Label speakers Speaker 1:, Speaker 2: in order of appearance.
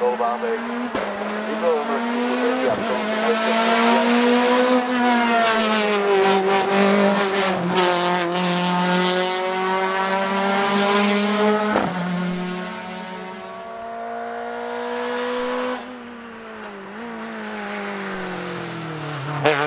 Speaker 1: cầu ba về đi cầu mà chúng tôi đi học cầu thì mới
Speaker 2: Yeah.